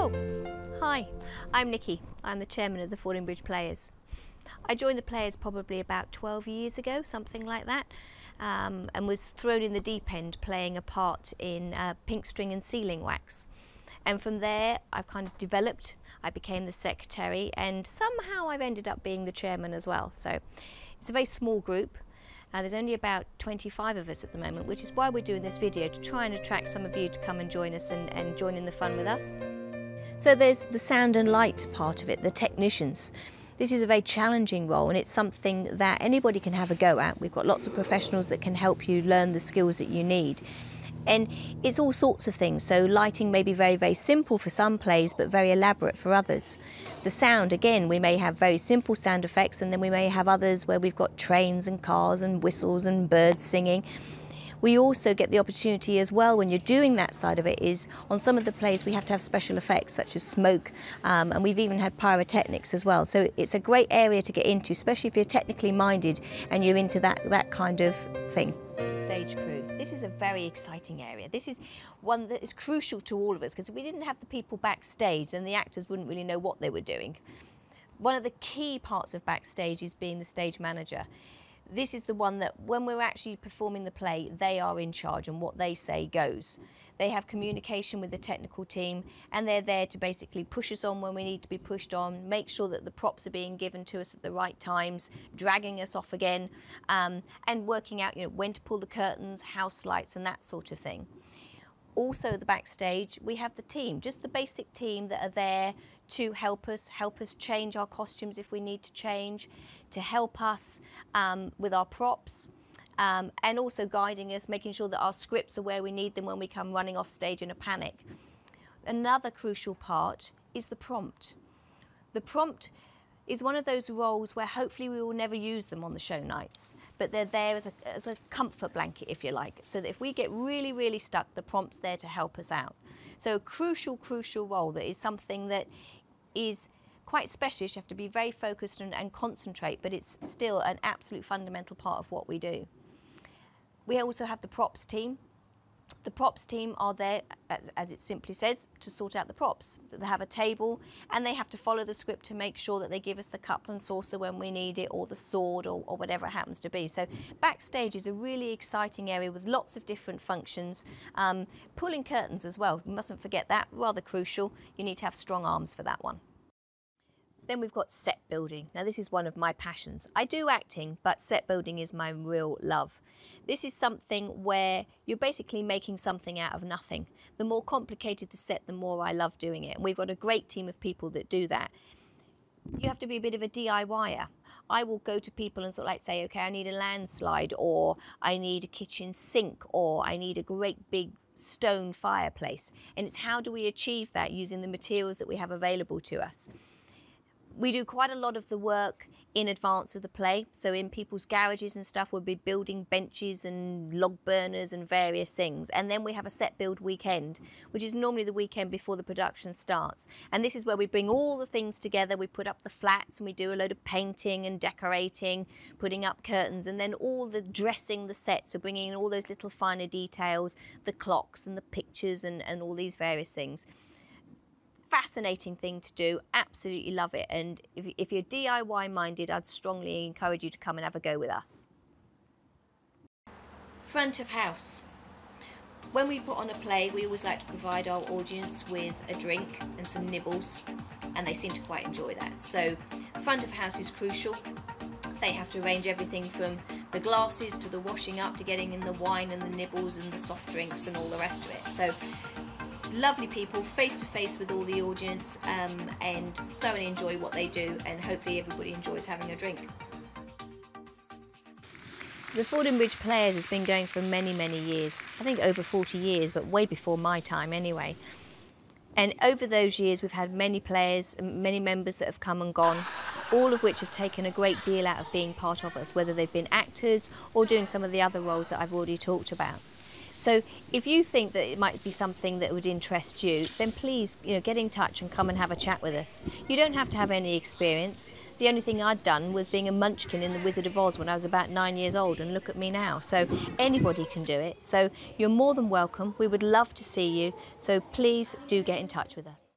Oh, hi, I'm Nicki. I'm the chairman of the Fordingbridge Players. I joined the Players probably about 12 years ago, something like that, um, and was thrown in the deep end playing a part in uh, pink string and sealing wax. And from there, I've kind of developed. I became the secretary, and somehow I've ended up being the chairman as well. So it's a very small group. Uh, there's only about 25 of us at the moment, which is why we're doing this video to try and attract some of you to come and join us and, and join in the fun with us. So there's the sound and light part of it, the technicians. This is a very challenging role and it's something that anybody can have a go at. We've got lots of professionals that can help you learn the skills that you need. And it's all sorts of things. So lighting may be very, very simple for some plays, but very elaborate for others. The sound, again, we may have very simple sound effects, and then we may have others where we've got trains and cars and whistles and birds singing. We also get the opportunity as well when you're doing that side of it is on some of the plays we have to have special effects such as smoke um, and we've even had pyrotechnics as well. So it's a great area to get into, especially if you're technically minded and you're into that, that kind of thing stage crew. This is a very exciting area. This is one that is crucial to all of us because if we didn't have the people backstage, then the actors wouldn't really know what they were doing. One of the key parts of backstage is being the stage manager this is the one that when we're actually performing the play, they are in charge and what they say goes. They have communication with the technical team and they're there to basically push us on when we need to be pushed on, make sure that the props are being given to us at the right times, dragging us off again, um, and working out you know, when to pull the curtains, house lights and that sort of thing also the backstage, we have the team, just the basic team that are there to help us, help us change our costumes if we need to change, to help us um, with our props, um, and also guiding us, making sure that our scripts are where we need them when we come running off stage in a panic. Another crucial part is the prompt. The prompt is one of those roles where hopefully we will never use them on the show nights, but they're there as a, as a comfort blanket, if you like, so that if we get really, really stuck, the prompt's there to help us out. So a crucial, crucial role that is something that is quite specialist. You have to be very focused and, and concentrate, but it's still an absolute fundamental part of what we do. We also have the props team, the props team are there, as, as, it simply says, to sort out the props. They have a table and they have to follow the script to make sure that they give us the cup and saucer when we need it or the sword or, or whatever it happens to be. So backstage is a really exciting area with lots of different functions. Um, pulling curtains as well, you mustn't forget that, rather crucial. You need to have strong arms for that one. Then we've got set building. Now this is one of my passions. I do acting, but set building is my real love. This is something where you're basically making something out of nothing. The more complicated the set, the more I love doing it. And we've got a great team of people that do that. You have to be a bit of a DIYer. I will go to people and sort of like say, okay, I need a landslide, or I need a kitchen sink, or I need a great big stone fireplace. And it's how do we achieve that using the materials that we have available to us we do quite a lot of the work in advance of the play. So in people's garages and stuff, we'll be building benches and log burners and various things. And then we have a set build weekend, which is normally the weekend before the production starts. And this is where we bring all the things together. We put up the flats and we do a load of painting and decorating, putting up curtains, and then all the dressing the sets. So bringing in all those little finer details, the clocks and the pictures and, and all these various things fascinating thing to do. Absolutely love it. And if, if you're DIY minded, I'd strongly encourage you to come and have a go with us. Front of house. When we put on a play, we always like to provide our audience with a drink and some nibbles, and they seem to quite enjoy that. So, front of house is crucial. They have to arrange everything from the glasses to the washing up to getting in the wine and the nibbles and the soft drinks and all the rest of it. So, lovely people face to face with all the audience um, and thoroughly enjoy what they do and hopefully everybody enjoys having a drink. The Fordingbridge Players has been going for many, many years. I think over 40 years, but way before my time anyway. And over those years, we've had many players, and many members that have come and gone, all of which have taken a great deal out of being part of us, whether they've been actors or doing some of the other roles that I've already talked about. So if you think that it might be something that would interest you, then please, you know, get in touch and come and have a chat with us. You don't have to have any experience. The only thing I'd done was being a munchkin in The Wizard of Oz when I was about nine years old, and look at me now. So anybody can do it. So you're more than welcome. We would love to see you. So please do get in touch with us.